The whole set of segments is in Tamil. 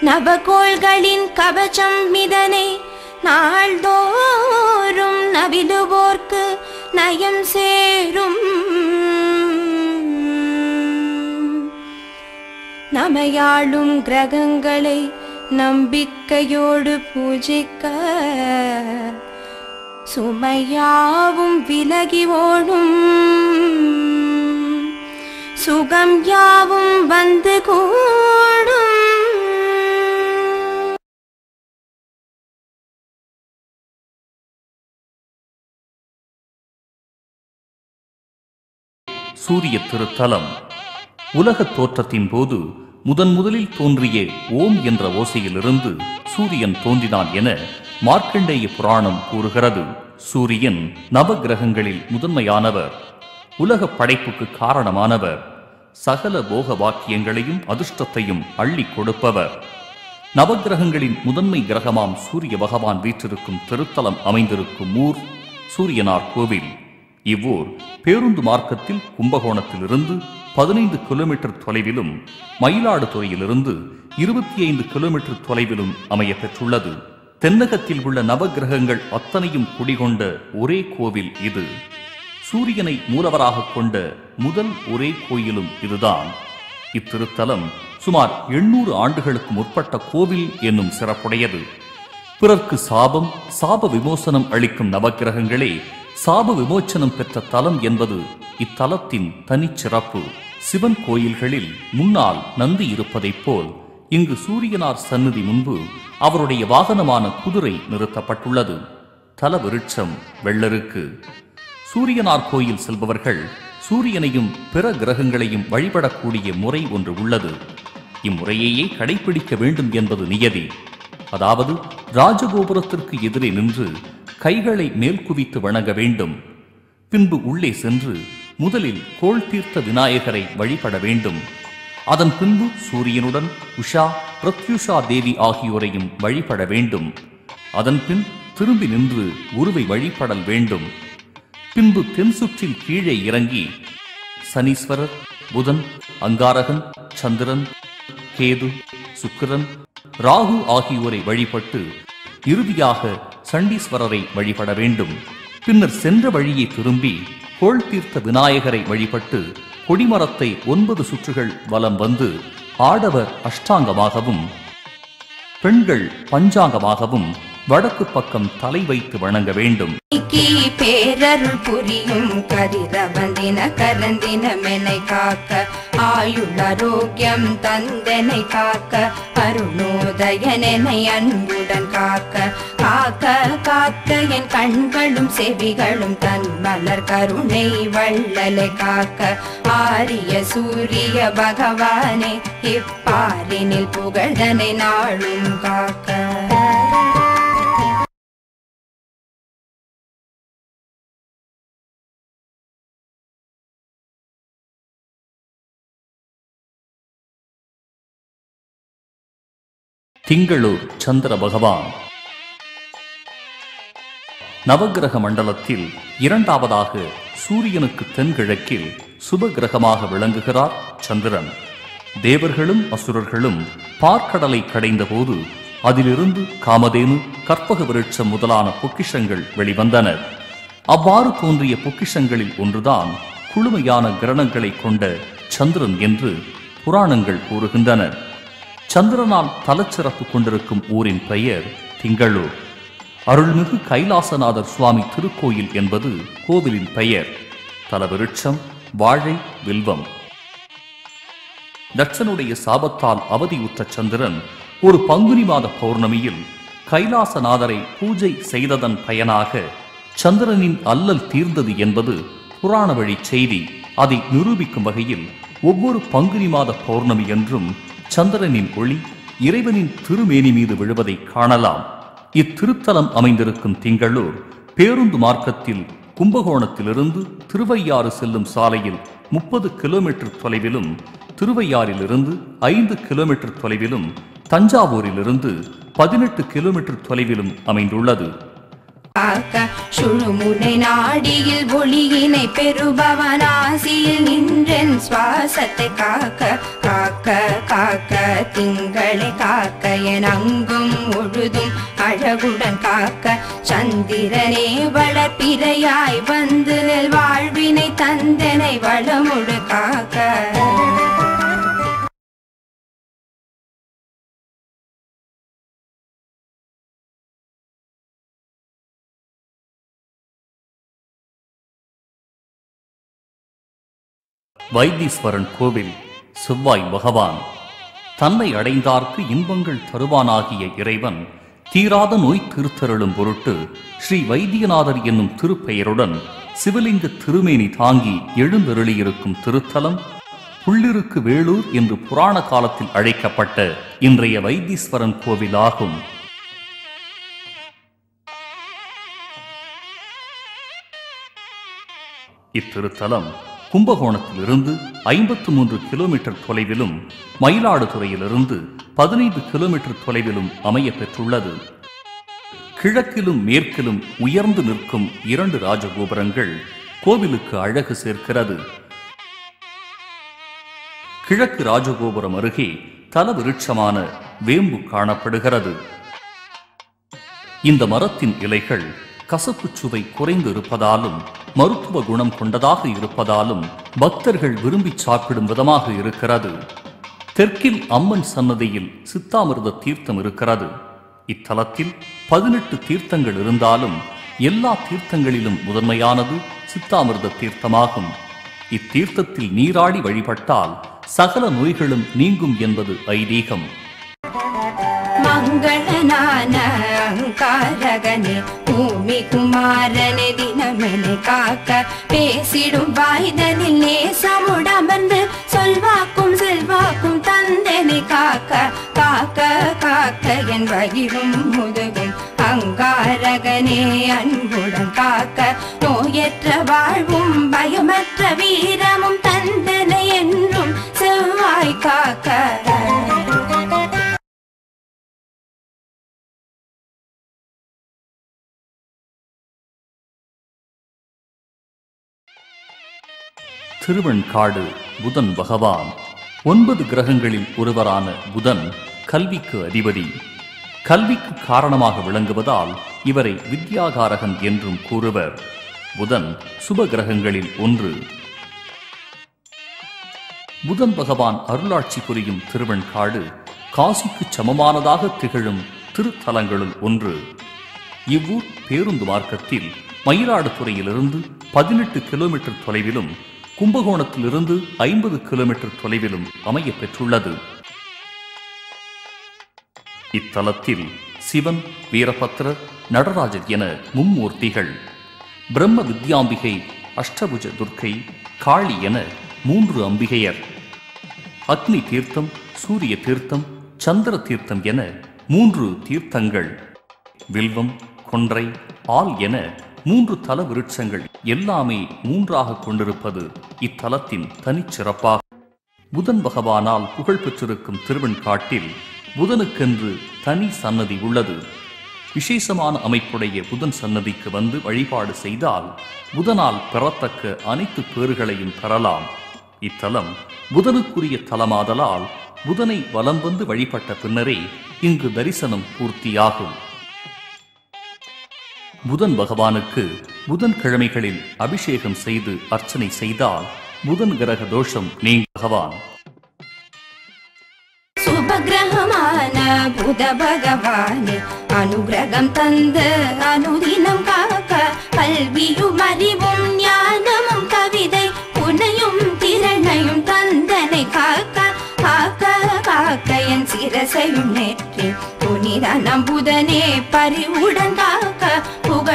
நவகோள்களின் கவச்சம் மிதனை நாள்தோறும் நவிலுவோர்க்கு நயம் சேரும். நமையாளும் கிரகங்களை நம்பிக்கையோடு பூஜிக்க சுமையாவும் விலகி ஓடும். சுகம் யாவும் வந்து கூடும். சூரிய திருத்தலம். உலகத் தோற்றத்தின் போது முதன் முதலில் தோன்றிய ஓம் என்ற ஓசையிலிருந்து சூரியன் தோன்றினான் என மார்க்கண்டேய புராணம் கூறுகிறது. சூரியன் நவகிரகங்களில் முதன்மையானவர். உலக படைப்புக்கு காரணமானவர். சகல போக வாக்கியங்களையும் அதிர்ஷ்டத்தையும் அள்ளி கொடுப்பவர். நவகிரகங்களின் முதன்மை கிரகமாம் சூரிய பகவான் வீற்றிருக்கும் திருத்தலம் அமைந்திருக்கும் ஊர் சூரியனார் கோவில். இவ்வூர் பேருந்து மார்க்கத்தில் கும்பகோணத்திலிருந்து பதினைந்து கிலோமீட்டர் தொலைவிலும் மயிலாடுதுறையிலிருந்து இருபத்தி ஐந்து கிலோமீட்டர் தொலைவிலும் அமைய பெற்றுள்ளது. தென்னகத்தில் உள்ள நவகிரகங்கள் அத்தனையும் குடிகொண்ட ஒரே கோவில் இது. சூரியனை மூலவராக கொண்ட முதல் ஒரே கோயிலும் இதுதான். இத்திருத்தலம் சுமார் எண்ணூறு ஆண்டுகளுக்கு முற்பட்ட கோவில் என்னும் சிறப்புடையது. பிறர்க்கு சாபம் சாப விமோசனம் அளிக்கும் நவகிரகங்களே சாப விமோச்சனம் பெற்ற தலம் என்பது இத்தலத்தின் தனிச்சிறப்பு சிவன் கோயில்களில் முன்னால் நந்தி இருப்பதைப் போல் இங்கு சூரியனார் சந்நிதி முன்பு அவருடைய வாகனமான குதிரை நிறுத்தப்பட்டுள்ளது. தல விருட்சம் வெள்ளருக்கு. சூரியனார் கோயில் செல்பவர்கள் சூரியனையும் பிற கிரகங்களையும் வழிபடக்கூடிய முறை ஒன்று உள்ளது. இம்முறையையே கடைபிடிக்க வேண்டும் என்பது நியதி. அதாவது ராஜகோபுரத்திற்கு எதிரே நின்று கைகளை மேல் குவித்து வணங்க வேண்டும். பின்பு உள்ளே சென்று முதலில் கோள் தீர்த்த விநாயகரை வழிபட வேண்டும். அதன் பின்பு சூரியனுடன் உஷா பிரத்யுஷா தேவி ஆகியோரையும் வழிபட வேண்டும். அதன் பின் திரும்பி நின்று குருவை வழிபடல் வேண்டும். பின்பு தென் சுற்றில் கீழே இறங்கி சனீஸ்வரர் புதன் அங்காரகன் சந்திரன் கேது சுக்கிரன் ராகு ஆகியோரை வழிபட்டு இறுதியாக சண்டீஸ்வரரை வழிபட வேண்டும். பின்னர் சென்ற வழியை திரும்பி கோள் தீர்த்த விநாயகரை வழிபட்டு கொடிமரத்தை ஒன்பது சுற்றுகள் வலம் வந்து ஆடவர் அஷ்டாங்கமாகவும் பெண்கள் பஞ்சாங்கமாகவும் வடக்கு பக்கம் தலை வைத்து வணங்க வேண்டும். பேரருள் புரியும் கதிரவந்தின கரந்தினமெனை காக்க ஆயுள் ஆரோக்கியம் தந்தனை காக்க அருணோதயனெனை அன்புடன் காக்க. காக்க காக்க என் கண்களும் செவிகளும் தன் மலர் கருணை வள்ளலை காக்க. ஆரிய சூரிய பகவானே இப்பாரினில் புகழ்தனை நாளும் காக்க. திங்களூர் சந்திர பகவான். நவக்கிரக மண்டலத்தில் இரண்டாவதாக சூரியனுக்கு தென்கிழக்கில் சுப கிரகமாக விளங்குகிறார் சந்திரன். தேவர்களும் அசுரர்களும் பார்க்கடலை கடைந்தபோது அதிலிருந்து காமதேனு கற்பக விருட்சம் முதலான பொக்கிஷங்கள் வெளிவந்தன அவ்வாறு தோன்றிய பொக்கிஷங்களில் ஒன்றுதான் குழுமையான கிரணங்களை கொண்ட சந்திரன் என்று புராணங்கள் கூறுகின்றன. சந்திரனால் தலச்சிறப்பு கொண்டிருக்கும் ஊரின் பெயர் திங்களூர். அருள்மிகு கைலாசநாதர் சுவாமி திருக்கோயில் என்பது கோவிலின் பெயர். தலவிருட்சம் வாழை வில்வம். தட்சனுடைய சாபத்தால் அவதியுற்ற சந்திரன் ஒரு பங்குனி மாத பௌர்ணமியில் கைலாசநாதரை பூஜை செய்ததன் பயனாக சந்திரனின் அல்லல் தீர்ந்தது என்பது புராண வழி செய்தி. அதை நிரூபிக்கும் வகையில் ஒவ்வொரு பங்குனி மாத பௌர்ணமி என்றும் சந்திரனின் ஒளி இறைவனின் திருமேனி மீது விழுவதை காணலாம். இத்திருத்தலம் அமைந்திருக்கும் திங்களூர் பேருந்து மார்க்கத்தில் கும்பகோணத்திலிருந்து திருவையாறு செல்லும் சாலையில் முப்பது கிலோமீட்டர் தொலைவிலும் திருவையாறிலிருந்து ஐந்து கிலோமீட்டர் தொலைவிலும் தஞ்சாவூரிலிருந்து பதினெட்டு கிலோமீட்டர் தொலைவிலும் அமைந்துள்ளது. காக்க சுழுமுனை நாடியில் ஒளியினை பெறுபவன் ஆசியில் நின்றன் சுவாசத்தை காக்க. காக்க காக்க திங்களை காக்க என் அங்கும் முழுதும் அழகுடன் காக்க. சந்திரனே வளர்ப்பிரையாய் வந்து நெல் வாழ்வினை தந்தனை வளமுடு காக்க. வைத்தீஸ்வரன் கோவில் செவ்வாய் பகவான். தன்னை அடைந்தார்க்கு இன்பங்கள் தருவானாகிய இறைவன் தீராத நோய் திருத்தருளும் பொருட்டு ஸ்ரீ வைத்தியநாதர் என்னும் திருப்பெயருடன் சிவலிங்க திருமேனி தாங்கி எழுந்தருளியிருக்கும் திருத்தலம் புள்ளிருக்கு வேளூர் என்று புராண காலத்தில் அழைக்கப்பட்ட இன்றைய வைத்தீஸ்வரன் கோவிலாகும். இத்திருத்தலம் கும்பகோணத்திலிருந்து ஐம்பத்து மூன்று கிலோமீட்டர் தொலைவிலும் மயிலாடுதுறையிலிருந்து பதினைந்து கிலோமீட்டர் தொலைவிலும் அமைய பெற்றுள்ளது. கிழக்கிலும் மேற்கிலும் உயர்ந்து நிற்கும் இரண்டு ராஜகோபுரங்கள் கோவிலுக்கு அழகு சேர்க்கிறது. கிழக்கு ராஜகோபுரம் அருகே தல விருட்சமான வேம்பு காணப்படுகிறது. இந்த மரத்தின் இலைகள் கசப்புச் சுவை குறைந்து இருப்பதாலும் மருத்துவ குணம் கொண்டதாக இருப்பதாலும் பக்தர்கள் விரும்பி சாப்பிடும் விதமாக இருக்கிறது. தெற்கில் அம்மன் சன்னதியில் சித்தாமிர்த தீர்த்தம் இருக்கிறது. இத்தலத்தில் பதினெட்டு தீர்த்தங்கள் இருந்தாலும் எல்லா தீர்த்தங்களிலும் முதன்மையானது சித்தாமிர்த தீர்த்தமாகும். இத்தீர்த்தத்தில் நீராடி வழிபட்டால் சகல நோய்களும் நீங்கும் என்பது ஐதீகம். மங்களனான அலங்காரகனே பூமி குமாரனே தினமெனை காக்க பேசிடும் வாய்தனில் நேசமுடமர்ந்து சொல்வாக்கும் செல்வாக்கும் தந்தனை காக்க காக்க காக்க என் வயிறும் முதுகும். அங்காரகனே அன்புடன் காக்க நோயற்ற வாழ்வும் பயமற்ற வீரமும் தந்தனை திருவெண்காடு புதன் பகவான். ஒன்பது கிரகங்களில் ஒருவரான புதன் கல்விக்கு அதிபதி. கல்விக்கு காரணமாக விளங்குவதால் இவரை வித்யாகாரகன் என்றும் கூறுவர். புதன் சுப கிரகங்களில் ஒன்று. புதன் பகவான் அருளாட்சி புரியும் திருவெண்காடு காசிக்கு சமமானதாக திகழும் திருத்தலங்களுள் ஒன்று. இவ்வூர் பேருந்து மார்க்கத்தில் மயிலாடுதுறையிலிருந்து பதினெட்டு கிலோமீட்டர் தொலைவிலும் கும்பகோணத்திலிருந்து ஐம்பது கிலோமீட்டர் தொலைவிலும் அமைய பெற்றுள்ளது. இத்தலத்தில் சிவன் வீரபத்ரர் நடராஜர் என மும்மூர்த்திகள். பிரம்ம வித்யாம்பிகை அஷ்டபுஜ துர்க்கை காளி என மூன்று அம்பிகையர். அக்னி தீர்த்தம் சூரிய தீர்த்தம் சந்திர தீர்த்தம் என மூன்று தீர்த்தங்கள். வில்வம் கொன்றை ஆல் என மூன்று தல விருட்சங்கள். எல்லாமே மூன்றாக கொண்டிருப்பது இத்தலத்தின் தனிச்சிறப்பாகும் புதன் பகவானால் புகழ் பெற்றிருக்கும் திருவெண்காட்டில் புதனுக்கென்று தனி சன்னதி உள்ளது. விசேஷமான அமைப்புடைய புதன் சன்னதிக்கு வந்து வழிபாடு செய்தால் புதனால் பெறத்தக்க அனைத்து பேறுகளையும் பெறலாம். இத்தலம் புதனுக்குரிய தலமாதலால் புதனை வலம் வந்து வழிபட்ட பின்னரே இங்கு தரிசனம் பூர்த்தியாகும். புதன் பகவானுக்கு புதன்கிழமைகளில் அபிஷேகம் செய்து அர்ச்சனை செய்தால் புதன் கிரக தோஷம் நீங்க பகவான். சுபகிரகமான புத பகவானே அனுகிரகம் தந்து அனுதினம் காக்க கல்வியும் அறிவும் ஞானமும் கவிதை புனையும் திறனையும் தந்தனை காக்க காக்க காக்க என் சிரசையும் நேற்று. புனித நம்புதனே பறிவுடன் காக்க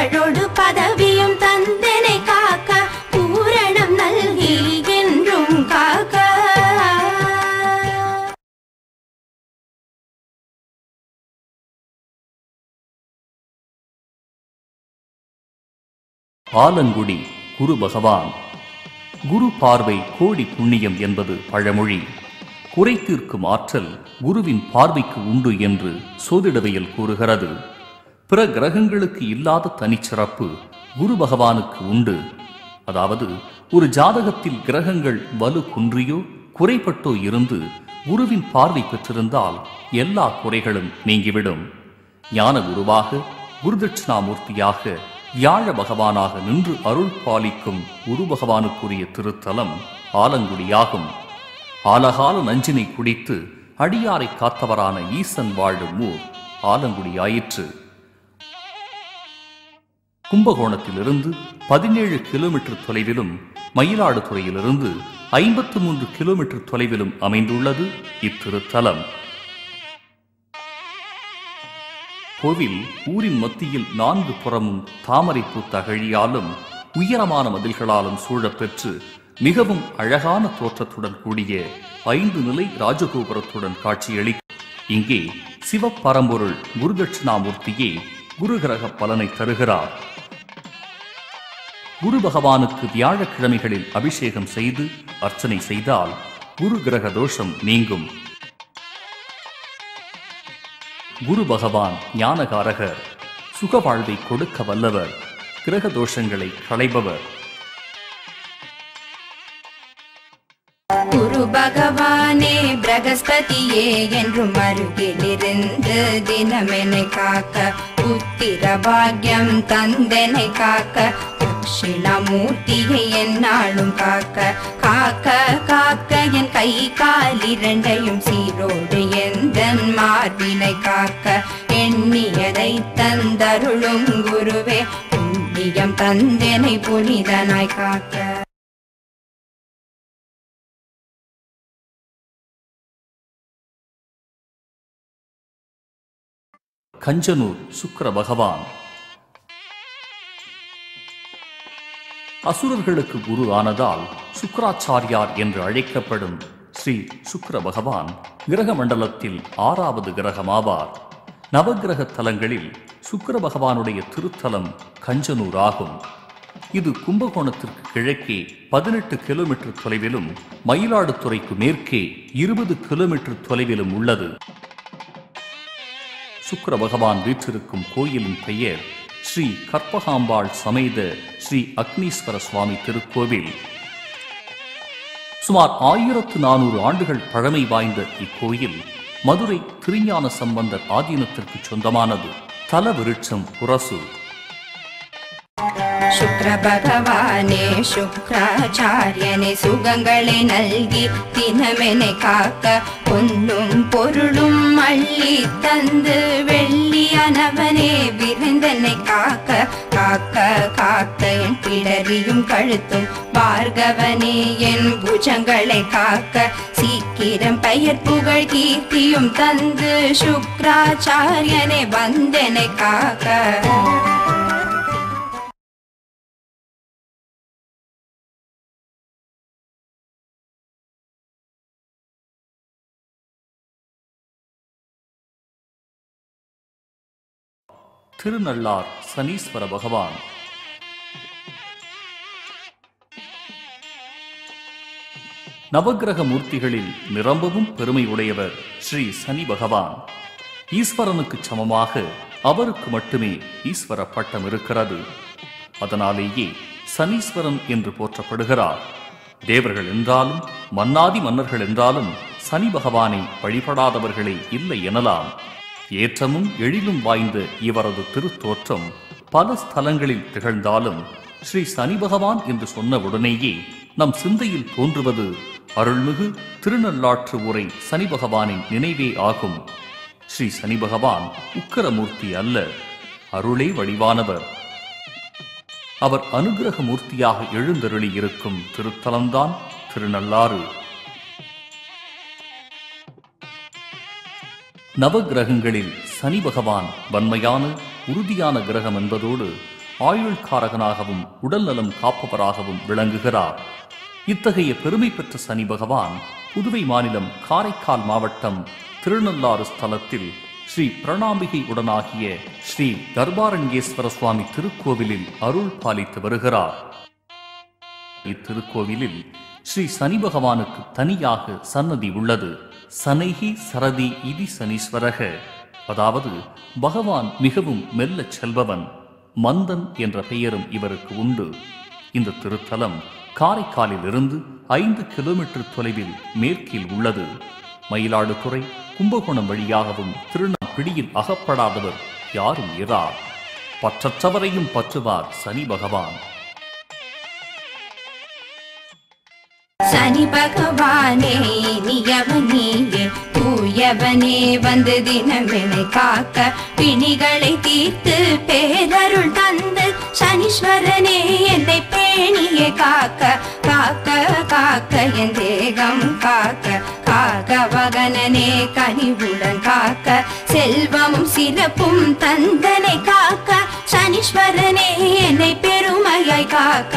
புகழோடு பதவியும் தந்தனை காக்க பூரணம் நல்கி என்றும் காக்க. ஆலங்குடி குரு பகவான். குரு பார்வை கோடி புண்ணியம் என்பது பழமொழி. குறை தீர்க்கும் ஆற்றல் குருவின் பார்வைக்கு உண்டு என்று சோதிடவியல் கூறுகிறது. பிற கிரகங்களுக்கு இல்லாத தனிச்சிறப்பு குரு பகவானுக்கு உண்டு. அதாவது ஒரு ஜாதகத்தில் கிரகங்கள் வலு குன்றியோ குறைபட்டோ இருந்து குருவின் பார்வை பெற்றிருந்தால் எல்லா குறைகளும் நீங்கிவிடும். ஞான குருவாக குருதட்சிணாமூர்த்தியாக வியாழ பகவானாக நின்று அருள் பாலிக்கும் குரு பகவானுக்குரிய திருத்தலம் ஆலங்குடியாகும். ஆலகால நஞ்சினை குடித்து அடியாரை காத்தவரான ஈசன் வாழும் ஊர் ஆலங்குடி ஆயிற்று கும்பகோணத்திலிருந்து பதினேழு கிலோமீட்டர் தொலைவிலும் மயிலாடுதுறையிலிருந்து ஐம்பத்து மூன்று கிலோமீட்டர் தொலைவிலும் அமைந்துள்ளது இத்திருத்தலம். கோவில் ஊரின் மத்தியில் நான்கு புறமும் தாமரை பூத்தகழியாலும் உயரமான மதில்களாலும் சூழப்பெற்று மிகவும் அழகான தோற்றத்துடன் கூடிய ஐந்து நிலை ராஜகோபுரத்துடன் காட்சியளிக்கும். இங்கே சிவப்பரம்பொருள் குருதட்சிணாமூர்த்தியே குருகிரக பலனை தருகிறார். குரு பகவானுக்கு வியாழக்கிழமைகளில் அபிஷேகம் செய்து அர்ச்சனை செய்தால் குரு கிரக தோஷம் நீங்கும். குரு பகவான் ஞானகாரகர் சுக வாழ்வை கொடுக்க வல்லவர் கிரக தோஷங்களை களைபவர். குரு பகவானே பிரகஸ்பதியே என்றும் அருகிலிருந்து தினமெனை காக்க புத்திர பாக்யம் தந்தனை காக்க தட்சிணாமூர்த்தியை என்னாலும் காக்க காக்க காக்க என் கை கால் இரண்டையும் சீரோடு எந்தன் மார்பினை காக்க. எண்ணியதை தந்தருளும் குருவே புண்ணியம் தந்தனை புனிதனாய் காக்க. கஞ்சனூர் சுக்கர பகவான் அசுரர்களுக்கு குரு ஆனதால் சுக்கராச்சாரியார் என்று அழைக்கப்படும் ஸ்ரீ சுக்கர பகவான் கிரக மண்டலத்தில் ஆறாவது கிரகமாவார். நவகிரக தலங்களில் சுக்கர பகவானுடைய திருத்தலம் கஞ்சனூர் ஆகும் இது கும்பகோணத்திற்கு கிழக்கே பதினெட்டு கிலோமீட்டர் தொலைவிலும் மயிலாடுதுறைக்கு மேற்கே இருபது கிலோமீட்டர் தொலைவிலும் உள்ளது. சுக்கர பகவான் வீற்றிருக்கும் கோயிலின் பெயர் ஸ்ரீ கற்பகாம்பாள் சமேத ஸ்ரீ அக்னீஸ்வர சுவாமி திருக்கோவில் சுமார் ஆயிரத்து நானூறு ஆண்டுகள் பழமை வாய்ந்த இக்கோயில் மதுரை திருஞான சம்பந்தர் ஆதீனத்திற்கு சொந்தமானது தல விருட்சம் புரசு ಶುಕ್ರ ಭಗವಾನೇ ಶುಕ್ರಾಚಾರ್ಯನೇ சுகங்களை நல்கி தினமெனை காக்க பொன்னும் பொருளும் மல்லி தந்து வெள்ளி அனவனே விருந்தனை காக்க காக்க காக்கையும் பிடரியும் கழுத்தும். பார்கவனே என் புஜங்களை காக்க சீக்கிரம் பெயர் புகழ் கீர்த்தியும் தந்து சுக்ராச்சாரியனை வந்தனை காக்க. திருநள்ளார் சனீஸ்வர பகவான். நவக்கிரக மூர்த்திகளில் நிரம்பவும் பெருமை உடையவர் ஸ்ரீ சனி பகவான். ஈஸ்வரனுக்கு சமமாக அவருக்கு மட்டுமே ஈஸ்வர பட்டம் இருக்கிறது. அதனாலேயே சனீஸ்வரன் என்று போற்றப்படுகிறார். தேவர்கள் என்றாலும் மன்னாதி மன்னர்கள் என்றாலும் சனி பகவானை வழிபடாதவர்களே இல்லை எனலாம். ஏற்றமும் எழிலும் வாய்ந்த இவரது திருத்தோற்றம் பல ஸ்தலங்களில் திகழ்ந்தாலும் ஸ்ரீ சனி பகவான் என்று சொன்னவுடனேயே நம் சிந்தையில் தோன்றுவது அருள்மிகு திருநள்ளாற்று உரை சனி பகவானின் நினைவே ஆகும். ஸ்ரீ சனி பகவான் உக்கரமூர்த்தி அல்ல அருளே வடிவானவர். அவர் அனுகிரக மூர்த்தியாக எழுந்தருளி இருக்கும் திருத்தலம்தான் திருநள்ளாறு. நவகிரகங்களில் சனி பகவான் வன்மையான உறுதியான கிரகம் என்பதோடு ஆயுள்காரகனாகவும் உடல் நலம் காப்பவராகவும் விளங்குகிறார். இத்தகைய பெருமை பெற்ற சனி பகவான் புதுவை மாநிலம் காரைக்கால் மாவட்டம் திருநள்ளாறு ஸ்தலத்தில் ஸ்ரீ பிரணாம்பிகை உடனாகிய ஸ்ரீ தர்பாரங்கேஸ்வர சுவாமி திருக்கோவிலில் அருள் பாலித்து வருகிறார். இத்திருக்கோவிலில் ஸ்ரீ சனி பகவானுக்கு தனியாக சன்னதி உள்ளது. சனைகி சரதி இதி சனீஸ்வரக. அதாவது பகவான் மிகவும் மெல்லச் செல்பவன் மந்தன் என்ற பெயரும் இவருக்கு உண்டு. இந்த திருத்தலம் காரைக்காலில் இருந்து ஐந்து கிலோமீட்டர் தொலைவில் மேற்கில் உள்ளது. மயிலாடுதுறை கும்பகோணம் வழியாகவும் திருநாள் பிடியில் அகப்படாதவர் யாரும் இரார். பற்றற்றவரையும் பற்றுவார் சனி பகவான். சனி பகவானே இனியவனே தூயவனே வந்து தினமெனை காக்க பிணிகளை தீர்த்து பேரருள் தந்து சனீஸ்வரனே என்னை பேணியே காக்க. காக்க காக்க என் தேகம் காக்க. காக்க வகனனே கனிவுடன் காக்க. செல்வமும் சிறப்பும் தந்தனை காக்க. சனீஸ்வரனே என்னை பெருமையை காக்க.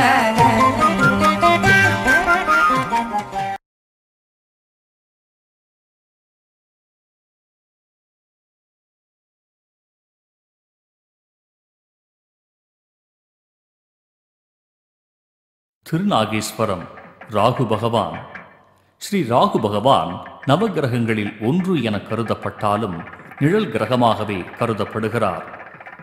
திருநாகேஸ்வரம் ராகு பகவான். ஸ்ரீ ராகு பகவான் நவகிரகங்களில் ஒன்று என கருதப்பட்டாலும் நிழல் கிரகமாகவே கருதப்படுகிறார்.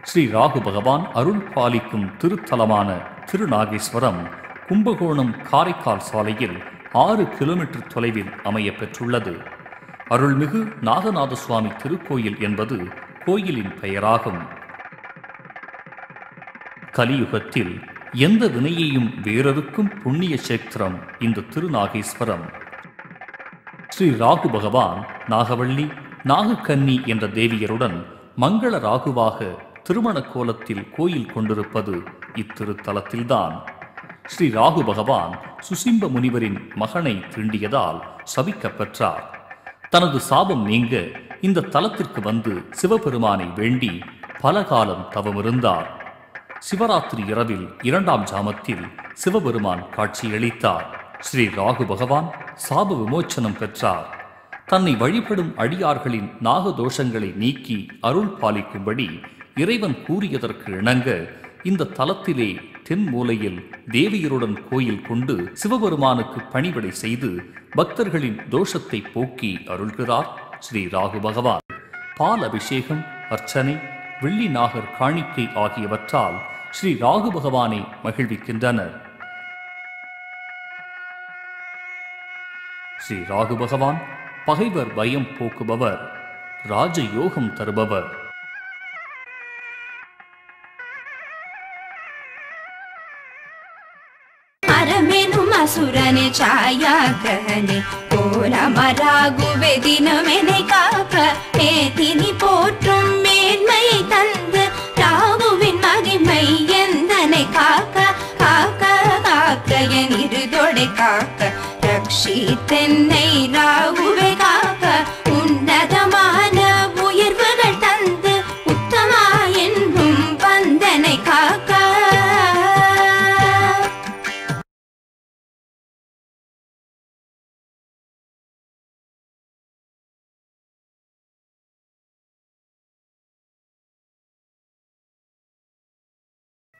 ஸ்ரீ ராகு பகவான் அருள் பாலிக்கும் திருத்தலமான திருநாகேஸ்வரம் கும்பகோணம் காரைக்கால் சாலையில் ஆறு கிலோமீட்டர் தொலைவில் அமைய பெற்றுள்ளது. அருள்மிகு நாகநாத சுவாமி திருக்கோயில் என்பது கோயிலின் பெயராகும். கலியுகத்தில் எந்த வினையையும் வேறொருக்கும் புண்ணிய சேத்திரம் இந்த திருநாகேஸ்வரம். ஸ்ரீ ராகு பகவான் நாகவள்ளி நாகக்கன்னி என்ற தேவியருடன் மங்கள ராகுவாக திருமண கோலத்தில் கோயில் கொண்டிருப்பது இத்திருத்தலத்தில்தான். ஸ்ரீ ராகு பகவான் சுசிம்ப முனிவரின் மகனை தீண்டியதால் சபிக்கப் பெற்றார். தனது சாபம் நீங்க இந்த தலத்திற்கு வந்து சிவபெருமானை வேண்டி பல காலம் தவமிருந்தார். சிவராத்திரி இரவில் இரண்டாம் ஜாமத்தில் சிவபெருமான் காட்சியளித்தார். ஸ்ரீ ராகு பகவான் சாப விமோச்சனம் பெற்றார். தன்னை வழிபடும் அடியார்களின் நாகதோஷங்களை நீக்கி அருள் பாலிக்கும்படி இறைவன் கூறியதற்கு இணங்க இந்த தலத்திலே தென் மூலையில் தேவியருடன் கோயில் கொண்டு சிவபெருமானுக்கு பணிவிடை செய்து பக்தர்களின் தோஷத்தை போக்கி அருள்கிறார் ஸ்ரீ ராகு பகவான். பால் அபிஷேகம் அர்ச்சனை வெள்ளி நாகர் காணிக்கை ஆகியவற்றால் ஸ்ரீ ராகு பகவானை மகிழ்விக்கின்றனர். ஸ்ரீ ராகு பகவான் பகைவர் பயம் போக்குபவர் ராஜ யோகம் தருபவர். అసురని ఛాయా గ్రహణి కోరమ రాగువెదిన మెనకాక నేతిని పో இருதொடை காக்க ரக்ஷி தென்னை ராகுவே காக்க உன்னதமான உயர்வுகள் தந்து உத்தமா என்னும் வந்தனை காக்க.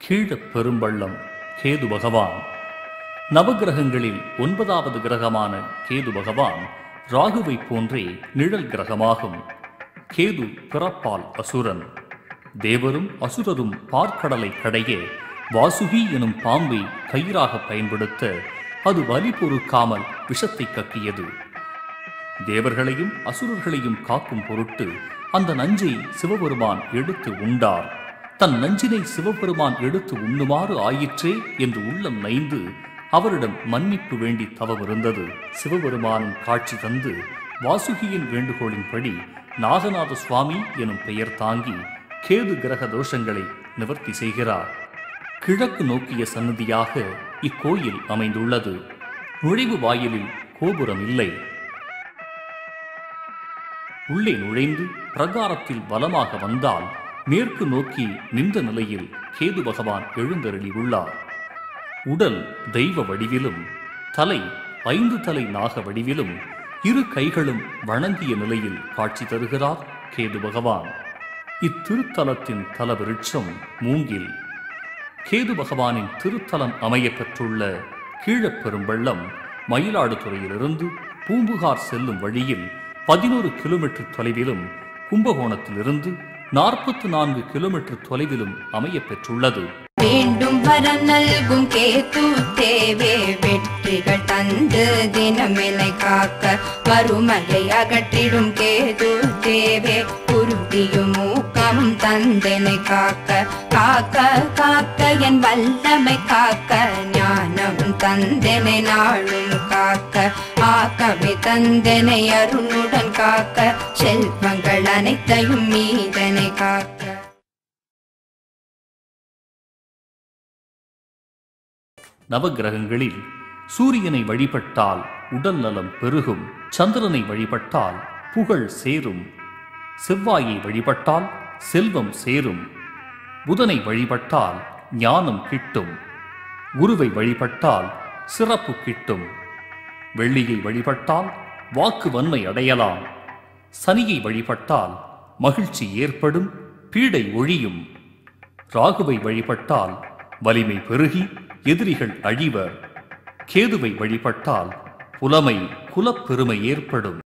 கீழப் பெரும்பள்ளம் கேது பகவான். நவகிரகங்களில் ஒன்பதாவது கிரகமான கேது பகவான் ராகுவை போன்றே நிழல் கிரகமாகும். கேது பிறப்பால் அசுரன். தேவரும் அசுரரும் பார்க்கடலை கடைய வாசுகி எனும் பாம்பை கயிறாக பயன்படுத்த அது வலி பொறுக்காமல் விஷத்தை கக்கியது. தேவர்களையும் அசுரர்களையும் காக்கும் பொருட்டு அந்த நஞ்சை சிவபெருமான் எடுத்து உண்டார். தன் நஞ்சினை சிவபெருமான் எடுத்து உண்ணுமாறு ஆயிற்றே என்று உள்ளம் நைந்து அவரிடம் மன்னிப்பு வேண்டி தவமிருந்தது. சிவபெருமானும் காட்சி தந்து வாசுகியின் வேண்டுகோளின்படி நாகநாத சுவாமி எனும் பெயர் தாங்கி கேது கிரக தோஷங்களை நிவர்த்தி செய்கிறார். கிழக்கு நோக்கிய சன்னதியாக இக்கோயில் அமைந்துள்ளது. நுழைவு வாயிலில் கோபுரம் இல்லை. உள்ளே நுழைந்து பிரகாரத்தில் வலமாக வந்தால் மேற்கு நோக்கி நின்ற நிலையில் கேது பகவான் எழுந்தருளி உள்ளார் உடல் தெய்வ வடிவிலும் தலை ஐந்து தலை நாக வடிவிலும் இரு கைகளும் வணங்கிய நிலையில் காட்சி தருகிறார் கேது பகவான். இத்திருத்தலத்தின் தலவிருட்சம் மூங்கில். கேது பகவானின் திருத்தலம் அமையப் பெற்றுள்ள கீழப்பெரும்பள்ளம் மயிலாடுதுறையிலிருந்து பூம்புகார் செல்லும் வழியில் பதினோரு கிலோமீட்டர் தொலைவிலும் கும்பகோணத்திலிருந்து நாற்பத்து நான்கு கிலோமீட்டர் தொலைவிலும் அமைய பெற்றுள்ளது. மீண்டும் வரம் நல்கும் கேத்து தேவே வெற்றிகள் தந்து தினமெனை காக்க வறுமையை அகற்றிடும் கேது தேவே குருதியும் ஊக்கமும் தந்தனை காக்க காக்க காக்க என் வல்லமை காக்க ஞானம் தந்தனை நாளும் காக்க ஆக்கமே தந்தனை அருணுடன் காக்க செல்வங்கள் அனைத்தையும் மீதனை காக்க. நவக்கிரகங்களில் சூரியனை வழிபட்டால் உடல் நலம் பெருகும் சந்திரனை வழிபட்டால் புகழ் சேரும். செவ்வாயை வழிபட்டால் செல்வம் சேரும். புதனை வழிபட்டால் ஞானம் கிட்டும். குருவை வழிபட்டால் சிறப்பு கிட்டும். வெள்ளியை வழிபட்டால் வாக்கு வன்மை அடையலாம். சனியை வழிபட்டால் மகிழ்ச்சி ஏற்படும் பீடை ஒழியும். ராகுவை வழிபட்டால் வலிமை பெருகி எதிரிகள் அழிவர். கேதுவை வழிபட்டால் புலமை குலப்பெருமை ஏற்படும்.